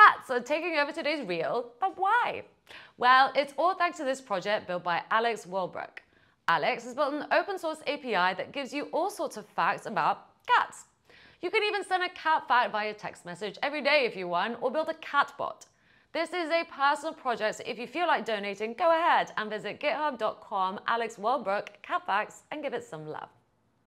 Cats are taking over today's reel, but why? Well, it's all thanks to this project built by Alex Wohlbruck. Alex has built an open source API that gives you all sorts of facts about cats. You can even send a cat fact via text message every day if you want, or build a cat bot. This is a personal project, so if you feel like donating, go ahead and visit github.com Alex Cat Facts and give it some love.